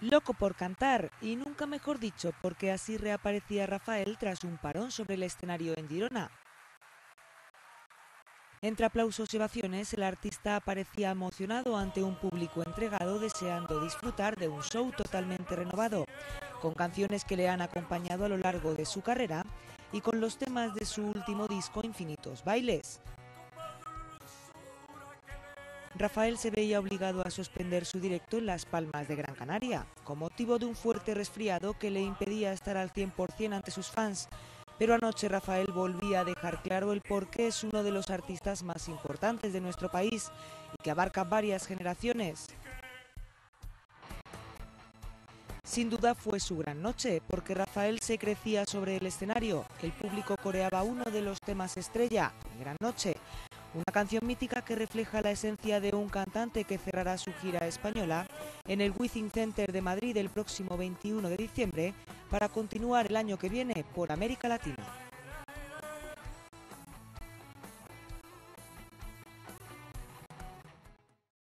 Loco por cantar y nunca mejor dicho porque así reaparecía Rafael tras un parón sobre el escenario en Girona. Entre aplausos y ovaciones, el artista aparecía emocionado ante un público entregado deseando disfrutar de un show totalmente renovado, con canciones que le han acompañado a lo largo de su carrera y con los temas de su último disco Infinitos Bailes. Rafael se veía obligado a suspender su directo en Las Palmas de Gran Canaria, con motivo de un fuerte resfriado que le impedía estar al 100% ante sus fans, pero anoche Rafael volvía a dejar claro el por qué es uno de los artistas más importantes de nuestro país y que abarca varias generaciones. Sin duda fue su gran noche, porque Rafael se crecía sobre el escenario, el público coreaba uno de los temas estrella, Gran Noche, una canción mítica que refleja la esencia de un cantante que cerrará su gira española en el Withing Center de Madrid el próximo 21 de diciembre para continuar el año que viene por América Latina.